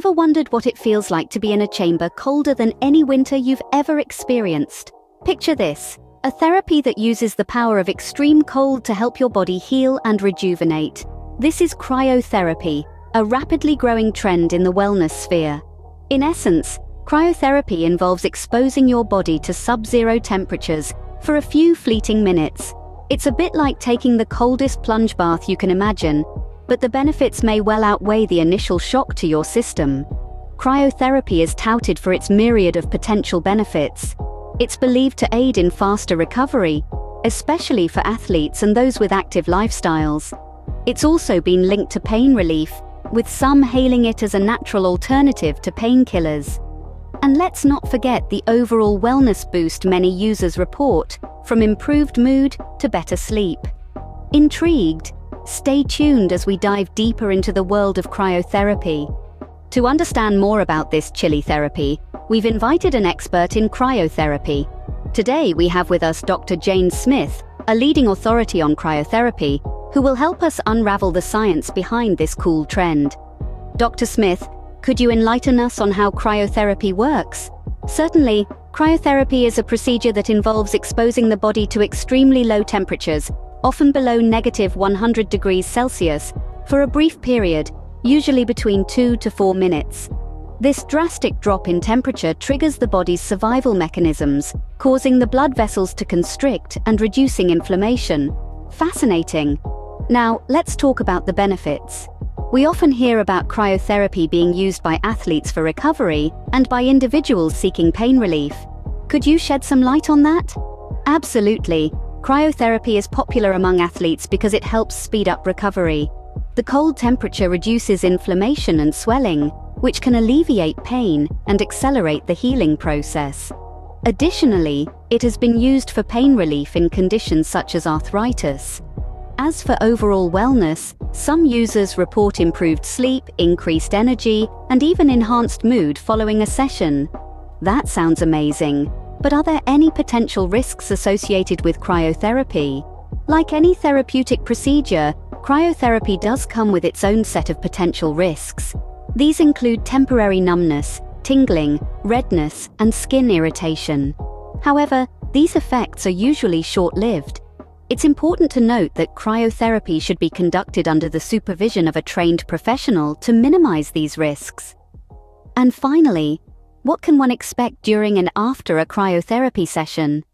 Ever wondered what it feels like to be in a chamber colder than any winter you've ever experienced? Picture this a therapy that uses the power of extreme cold to help your body heal and rejuvenate. This is cryotherapy, a rapidly growing trend in the wellness sphere. In essence, cryotherapy involves exposing your body to sub zero temperatures for a few fleeting minutes. It's a bit like taking the coldest plunge bath you can imagine, but the benefits may well outweigh the initial shock to your system. Cryotherapy is touted for its myriad of potential benefits. It's believed to aid in faster recovery, especially for athletes and those with active lifestyles. It's also been linked to pain relief, with some hailing it as a natural alternative to painkillers. And let's not forget the overall wellness boost many users report, from improved mood to better sleep. Intrigued? Stay tuned as we dive deeper into the world of cryotherapy. To understand more about this chilly therapy, we've invited an expert in cryotherapy. Today we have with us Dr. Jane Smith, a leading authority on cryotherapy, who will help us unravel the science behind this cool trend. Dr. Smith, could you enlighten us on how cryotherapy works? Certainly, cryotherapy is a procedure that involves exposing the body to extremely low temperatures often below negative 100 degrees Celsius, for a brief period, usually between 2 to 4 minutes. This drastic drop in temperature triggers the body's survival mechanisms, causing the blood vessels to constrict and reducing inflammation. Fascinating. Now, let's talk about the benefits. We often hear about cryotherapy being used by athletes for recovery and by individuals seeking pain relief. Could you shed some light on that? Absolutely. Cryotherapy is popular among athletes because it helps speed up recovery. The cold temperature reduces inflammation and swelling, which can alleviate pain and accelerate the healing process. Additionally, it has been used for pain relief in conditions such as arthritis. As for overall wellness, some users report improved sleep, increased energy, and even enhanced mood following a session. That sounds amazing. But are there any potential risks associated with cryotherapy? Like any therapeutic procedure, cryotherapy does come with its own set of potential risks. These include temporary numbness, tingling, redness, and skin irritation. However, these effects are usually short-lived. It's important to note that cryotherapy should be conducted under the supervision of a trained professional to minimize these risks. And finally, what can one expect during and after a cryotherapy session?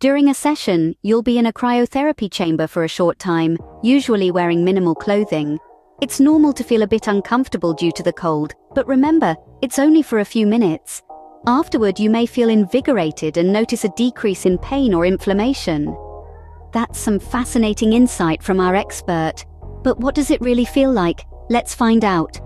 During a session, you'll be in a cryotherapy chamber for a short time, usually wearing minimal clothing. It's normal to feel a bit uncomfortable due to the cold, but remember, it's only for a few minutes. Afterward, you may feel invigorated and notice a decrease in pain or inflammation. That's some fascinating insight from our expert. But what does it really feel like? Let's find out.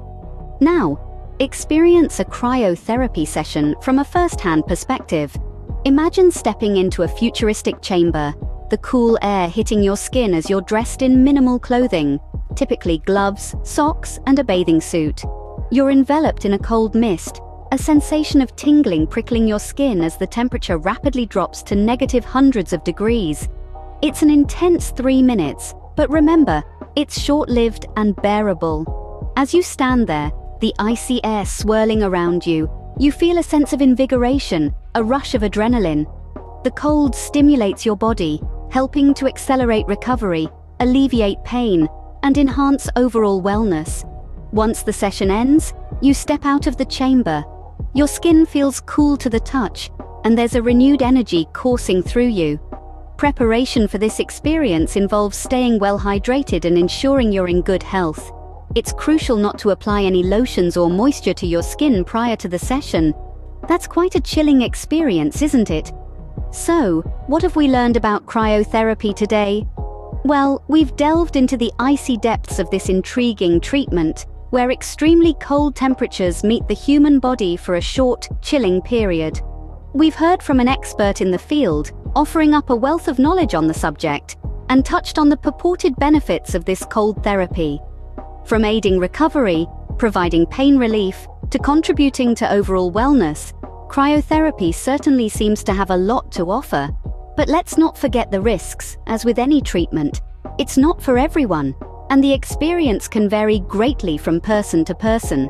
Now, Experience a cryotherapy session from a first-hand perspective. Imagine stepping into a futuristic chamber, the cool air hitting your skin as you're dressed in minimal clothing, typically gloves, socks, and a bathing suit. You're enveloped in a cold mist, a sensation of tingling prickling your skin as the temperature rapidly drops to negative hundreds of degrees. It's an intense three minutes, but remember, it's short-lived and bearable. As you stand there, the icy air swirling around you, you feel a sense of invigoration, a rush of adrenaline. The cold stimulates your body, helping to accelerate recovery, alleviate pain, and enhance overall wellness. Once the session ends, you step out of the chamber. Your skin feels cool to the touch, and there's a renewed energy coursing through you. Preparation for this experience involves staying well hydrated and ensuring you're in good health. It's crucial not to apply any lotions or moisture to your skin prior to the session. That's quite a chilling experience, isn't it? So, what have we learned about cryotherapy today? Well, we've delved into the icy depths of this intriguing treatment, where extremely cold temperatures meet the human body for a short, chilling period. We've heard from an expert in the field, offering up a wealth of knowledge on the subject, and touched on the purported benefits of this cold therapy. From aiding recovery, providing pain relief, to contributing to overall wellness, cryotherapy certainly seems to have a lot to offer. But let's not forget the risks, as with any treatment. It's not for everyone, and the experience can vary greatly from person to person.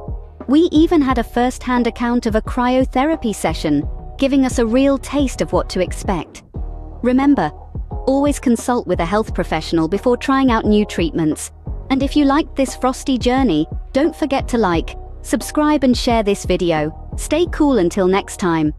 We even had a first-hand account of a cryotherapy session, giving us a real taste of what to expect. Remember, always consult with a health professional before trying out new treatments. And if you liked this frosty journey, don't forget to like, subscribe and share this video. Stay cool until next time.